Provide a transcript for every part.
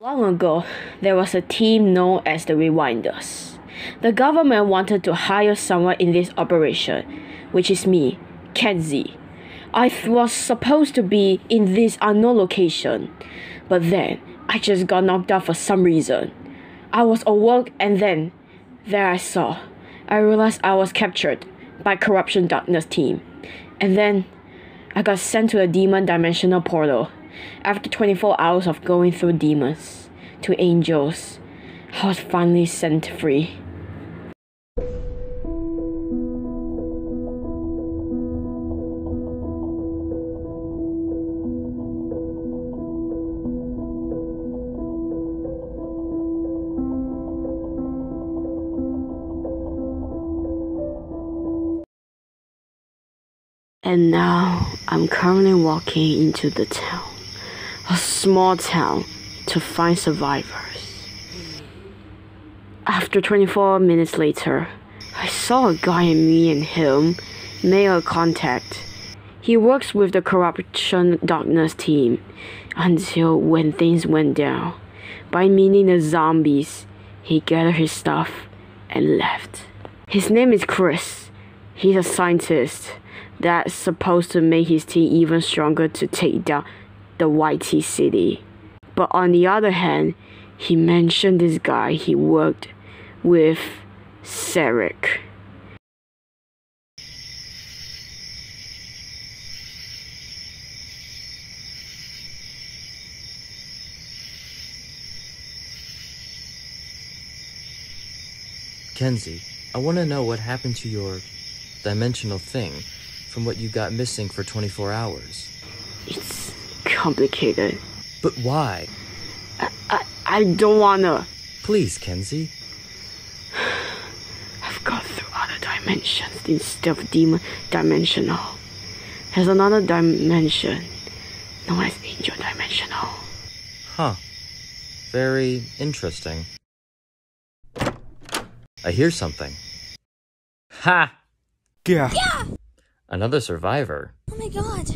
Long ago, there was a team known as the Rewinders. The government wanted to hire someone in this operation, which is me, Kensey. I was supposed to be in this unknown location, but then I just got knocked out for some reason. I was awoke and then, there I saw, I realized I was captured by Corruption Darkness team. And then I got sent to a demon dimensional portal. After 24 hours of going through demons to angels, I was finally set free. And now I'm currently walking into the town, a small town, to find survivors. After 24 minutes later, I saw a guy and me and him made a contact. He works with the Corruption Darkness team until when things went down. By meeting the zombies, he gathered his stuff and left. His name is Chris. He's a scientist that's supposed to make his team even stronger to take down the YT City. But on the other hand, he mentioned this guy he worked with, Sarek. Kensey, I want to know what happened to your dimensional thing from what you got missing for 24 hours. It's complicated. But why? I, I, I don't wanna. Please, Kensey. I've gone through other dimensions instead of demon dimensional. There's another dimension known as angel dimensional. Huh. Very interesting. I hear something. Ha! Yeah. yeah! Another survivor. Oh my god.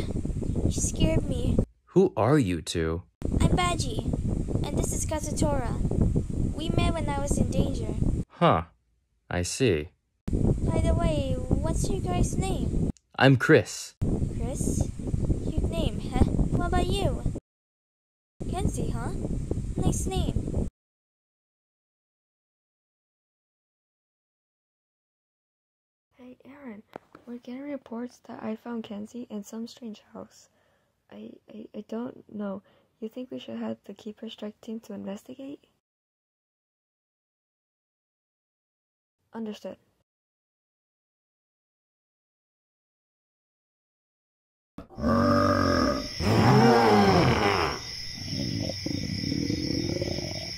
You scared me. Who are you two? I'm Badgie. And this is Kazutora. We met when I was in danger. Huh. I see. By the way, what's your guy's name? I'm Chris. Chris? Cute name, huh? What about you? Kensey, huh? Nice name. Hey Aaron, we're getting reports that I found Kensey in some strange house. I, I I don't know. You think we should have the Keeper Strike team to investigate? Understood.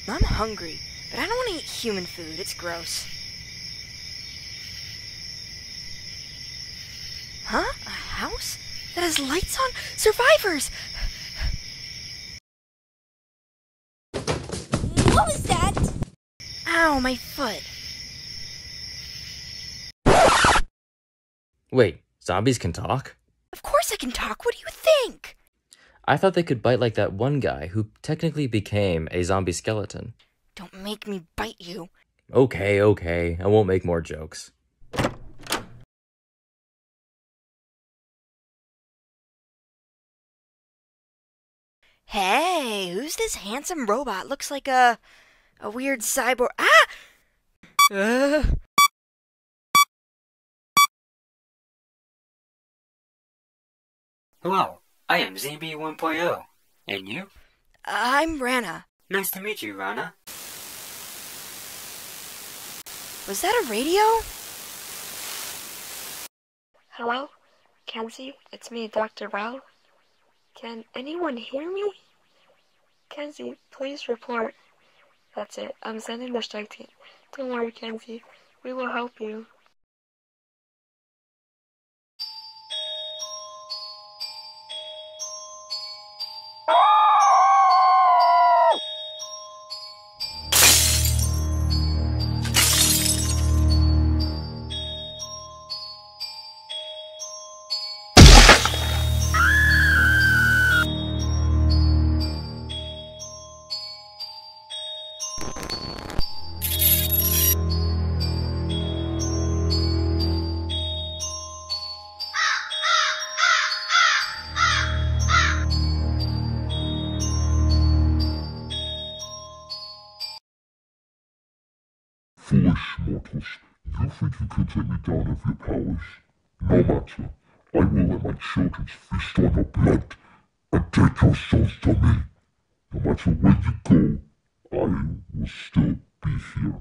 I'm hungry, but I don't want to eat human food. It's gross. Huh? A house? That has lights on? Survivors! What was that? Ow, my foot. Wait, zombies can talk? Of course I can talk. What do you think? I thought they could bite like that one guy who technically became a zombie skeleton. Don't make me bite you. Okay, okay, I won't make more jokes. Hey, who's this handsome robot? Looks like a a weird cyborg. Ah! Uh. Hello, I am ZB 1.0. And you? I'm Ranna. Nice to meet you, Ranna. Was that a radio? Hello? Kensey? It's me, Dr. Rao. Can anyone hear me? Kensey, please report. That's it. I'm sending the strike team. Don't worry, Kensey. We will help you. Mortals. You think you can take me down with your powers? No matter. I will let my children feast on your blood and take your souls from me. No matter where you go, I will still be here.